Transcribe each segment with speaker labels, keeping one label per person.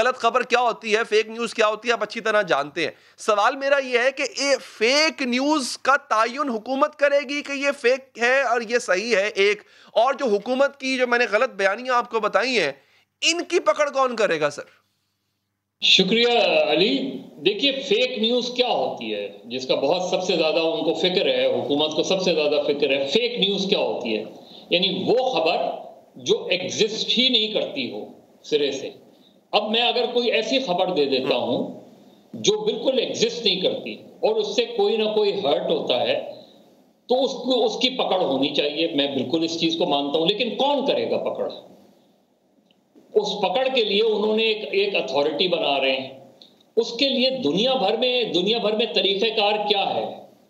Speaker 1: गलत खबर क्या होती है? फेक न्यूज़ क्या होती है? आप अच्छी तरह जानते हैं। सवाल मेरा ये है कि ये फेक न्यूज़ का तयन हुकूमत करेगी कि ये फेक है और ये सही है? एक, और जो हुकूमत की जो मैंने गलत बयानियाँ आपको बताई हैं, इनकी पकड़ कौन करेगा, सर?
Speaker 2: शुक्रिया अली। देखिए फेक न्यूज़ क्या होती है, जिसका बहुत सबसे ज़्यादा उनको फ़िक्र है, हुकूमत को सबसे ज़्यादा फ़िक्र है फेक न्यूज़ क्या होती है? यानी वो खबर जो एग्जिस्ट ही नहीं करती हो, सिरे से। अब मैं अगर कोई ऐसी खबर दे देता हूँ। जो बिल्कुल एग्जिस्ट नहीं करती और उससे कोई ना कोई हर्ट होता है तो उसको उसकी पकड़ होनी चाहिए। मैं बिल्कुल इस चीज़ को मानता हूँ। लेकिन कौन करेगा पकड़? उस पकड़ के लिए उन्होंने एक एक अथॉरिटी बना रहे हैं। उसके लिए दुनिया भर में दुनिया भर में तरीक़ेकार क्या है?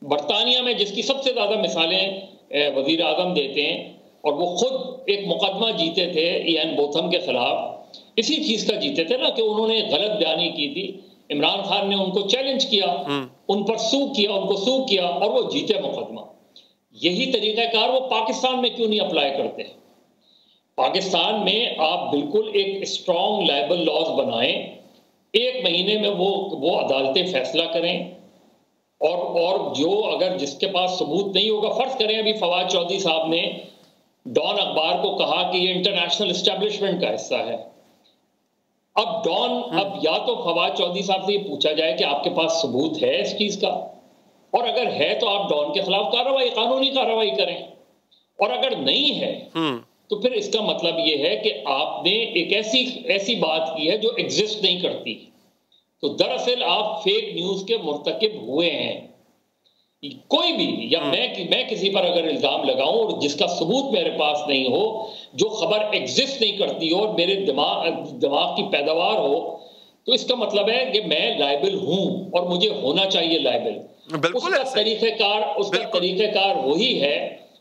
Speaker 2: बरतानिया में जिसकी सबसे ज़्यादा मिसालें वज़ीर आज़म देते हैं और वो खुद एक मुकदमा जीते थे ईएन बोथम के खिलाफ। इसी चीज़ का जीते थे ना कि उन्होंने गलत बयानी की थी। इमरान खान ने उनको चैलेंज किया हम्म। उन पर सू किया उनको सू किया और वो जीते मुकदमा। यही तरीक़ाकार वो पाकिस्तान में क्यों नहीं अप्लाई करते? पाकिस्तान में आप बिल्कुल एक स्ट्रॉन्ग लाइबल लॉज बनाएँ एक महीने में वो वो अदालतें फैसला करें और और जो अगर जिसके पास सबूत नहीं होगा फ़र्ज़ करें अभी फवाद चौधरी साहब ने डॉन अखबार को कहा कि ये इंटरनेशनल स्टैब्लिशमेंट का हिस्सा है। अब डॉन हाँ। अब या तो फवाद चौधरी साहब से ये पूछा जाए कि आपके पास सबूत है इस चीज़ का और अगर है तो आप डॉन के खिलाफ कार्रवाई कानूनी कार्रवाई करें और अगर नहीं है हम्म। तो फिर इसका मतलब ये है कि आपने एक ऐसी ऐसी बात की है जो एग्जिस्ट नहीं करती तो दरअसल आप फेक न्यूज़ के मुर्तकब हुए हैं कोई भी या हाँ। मैं मैं किसी पर अगर इल्ज़ाम लगाऊँ और जिसका सबूत मेरे पास नहीं हो जो खबर एग्जिस्ट नहीं करती हो और मेरे दिमाग दिमाग की पैदावार हो तो इसका मतलब है कि मैं लाइबल हूँ और मुझे होना चाहिए लाइबल उसका तरीक़ेकार उसका तरीक़ेकार वही है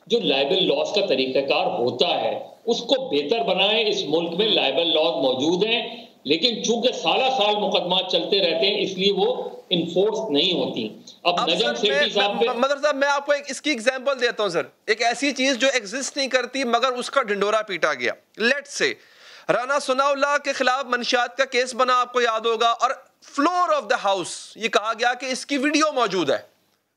Speaker 2: जो लाइबल लॉस का तरीक़ाकार होता है। उसको बेहतर बनाए। इस मुल्क में लाइबल लॉज मौजूद हैं। लेकिन चूँकि साल साल मुकदमा चलते रहते हैं इसलिए वो इन्फोर्स नहीं होती। अब, अब नजम सेठी साहब
Speaker 1: मदर साहब मैं आपको एक इसकी एग्जांपल देता हूँ सर। एक ऐसी चीज़ जो एग्जिस्ट नहीं करती मगर उसका ढिंडोरा पीटा गया। लेट से राना सुनाउल्ला के खिलाफ मंशियात का केस बना आपको याद होगा और फ्लोर ऑफ़ द हाउस ये कहा गया कि इसकी वीडियो मौजूद है।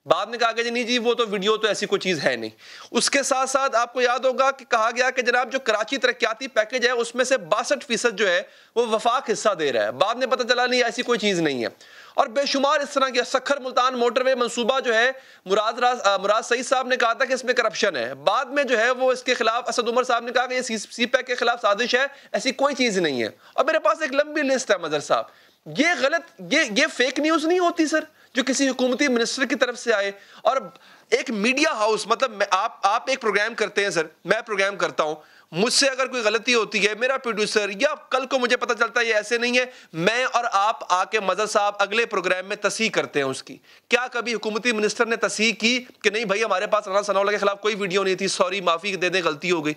Speaker 1: बाद में कहा गया, जी नहीं जी, वो तो वीडियो तो ऐसी कोई चीज़ है नहीं। उसके साथ साथ आपको याद होगा कि कहा गया कि जनाब, जो कराची तरक्याती पैकेज है, उसमें से बासठ फ़ीसद जो है, वो वफाक हिस्सा दे रहा है। बाद में पता चला, नहीं, ऐसी कोई चीज़ नहीं है। और बेशुमार इस तरह के सखर मुल्तान मोटरवे मंसूबा जो है, मुराद मुराद सईद साहब ने कहा था कि इसमें करप्शन है। बाद में जो है, वो इसके खिलाफ, असद उमर साहब ने कहा कि ये सी पैक के खिलाफ साजिश है, ऐसी कोई चीज़ नहीं है। और मेरे पास एक लंबी लिस्ट है, मदर साहब। ये गलत, ये ये फेक न्यूज़ नहीं होती सर जो किसी हुकूमती मिनिस्टर की तरफ़ से आए। और एक मीडिया हाउस मतलब आप आप एक प्रोग्राम करते हैं सर मैं प्रोग्राम करता हूँ। मुझसे अगर कोई गलती होती है, मेरा प्रोड्यूसर या कल को मुझे पता चलता है ये ऐसे नहीं है, मैं और आप आके मजर साहब अगले प्रोग्राम में तसी करते हैं उसकी। क्या कभी हुकूमती मिनिस्टर ने तसी की कि नहीं, भाई, हमारे पास राना सनाउल्ला के खिलाफ कोई वीडियो नहीं थी सॉरी माफ़ी दे दें, गलती हो गई।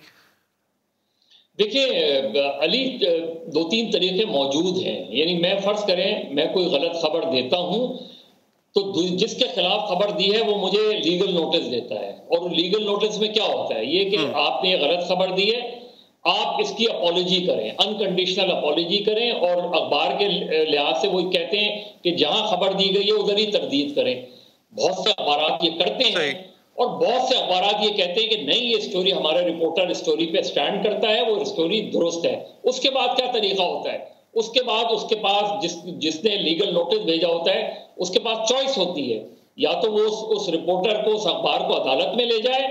Speaker 2: देखिए अली दो तीन तरीके मौजूद हैं। यानी मैं फ़र्ज़ करें मैं कोई गलत खबर देता हूँ तो जिसके खिलाफ खबर दी है वो मुझे लीगल नोटिस देता है। और लीगल नोटिस में क्या होता है? ये कि हम्म। आपने ये गलत खबर दी है आप इसकी अपॉलोजी करें अनकंडीशनल अपॉलोजी करें और अखबार के लिहाज से वो कहते हैं कि जहाँ खबर दी गई है उधर ही तरदीद करें। बहुत से अखबार ये करते हैं और बहुत से अखबार ये कहते हैं कि नहीं ये स्टोरी हमारा रिपोर्टर स्टोरी पे स्टैंड करता है वो स्टोरी दुरुस्त है। उसके बाद क्या तरीका होता है? उसके बाद उसके पास जिस जिसने लीगल नोटिस भेजा होता है उसके पास चॉइस होती है। या तो वो उस, उस रिपोर्टर को उस अखबार को अदालत में ले जाए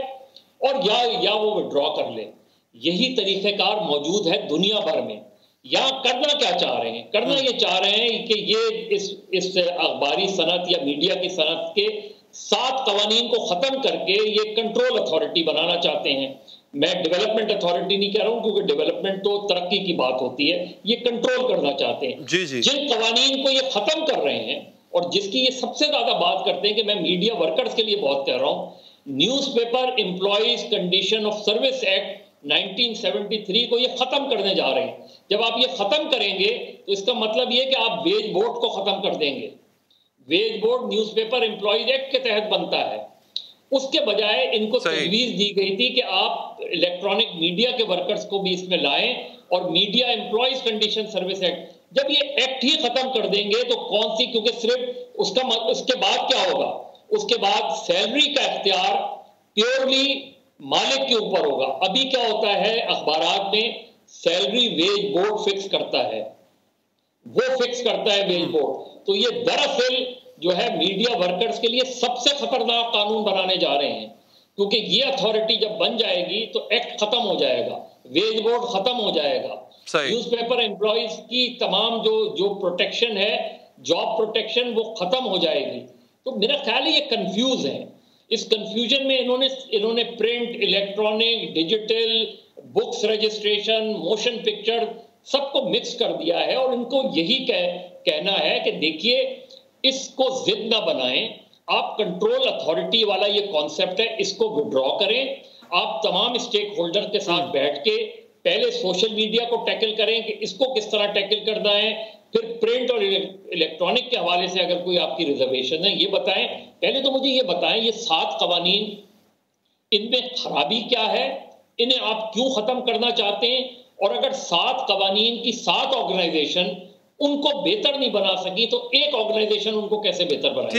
Speaker 2: और या या वो विड्रॉ कर ले। यही तरीक़ेकार मौजूद है दुनिया भर में। या करना क्या चाह रहे हैं? करना ये चाह रहे हैं कि ये इस इस अखबारी सनत या मीडिया की सनत के सात कवानीन को ख़त्म करके ये कंट्रोल अथॉरिटी बनाना चाहते हैं। मैं डेवलपमेंट अथॉरिटी नहीं कह रहा हूँ क्योंकि डेवलपमेंट तो तरक्की की बात होती है। ये कंट्रोल करना चाहते हैं।
Speaker 1: जी जी।
Speaker 2: जिन कवानीन को ये खत्म कर रहे हैं और जिसकी ये सबसे ज़्यादा बात करते हैं कि मैं मीडिया वर्कर्स के लिए बहुत कह रहा हूँ newspaper employees condition of service act 1973 को ये खत्म करने जा रहे हैं। जब आप ये खत्म करेंगे तो इसका मतलब ये कि आप वेज बोर्ड को खत्म कर देंगे। Wage board newspaper employees act के तहत बनता है। उसके बजाय इनको तजवीज दी गई थी कि आप इलेक्ट्रॉनिक मीडिया के वर्कर्स को भी इसमें लाएँ और media employees condition service act जब ये एक्ट ही खत्म कर देंगे तो कौन सी क्योंकि सिर्फ़ उसका उसके बाद क्या होगा? उसके बाद सैलरी का इख्तियार प्योरली मालिक के ऊपर होगा। अभी क्या होता है अखबार में सैलरी वेज बोर्ड फिक्स करता है। वो फिक्स करता है वेज बोर्ड तो ये दरअसल जो है मीडिया वर्कर्स के लिए सबसे खतरनाक कानून बनाने जा रहे हैं। क्योंकि ये अथॉरिटी जब बन जाएगी तो एक्ट खत्म हो जाएगा। वेज बोर्ड खत्म हो जाएगा। न्यूज़पेपर एम्प्लॉयज़ की तमाम जो जो प्रोटेक्शन है जॉब प्रोटेक्शन वो खत्म हो जाएगी। तो मेरा ख्याल है ये कंफ्यूज है। इस कंफ्यूजन में इन्होंने इन्होंने print electronic digital books registration motion picture सबको मिक्स कर दिया है। और इनको यही कह, कहना है कि देखिए इसको जिद ना बनाएँ? आप कंट्रोल अथॉरिटी वाला ये कॉन्सेप्ट है, इसको विड्रॉ करें। आप तमाम स्टेक होल्डर के साथ बैठ के पहले सोशल मीडिया को टैकल करें कि इसको किस तरह टैकल करना है। फिर प्रिंट और इलेक्ट्रॉनिक के हवाले से अगर कोई आपकी रिजर्वेशन है, ये बताएँ। पहले तो मुझे ये बताएँ, ये सात कवानीन, इनमें खराबी क्या है? इन्हें आप क्यों खत्म करना चाहते हैं? और अगर सात कवानीन की सात ऑर्गेनाइजेशन उनको बेहतर नहीं बना सकी तो एक ऑर्गेनाइजेशन उनको कैसे बेहतर बनाए?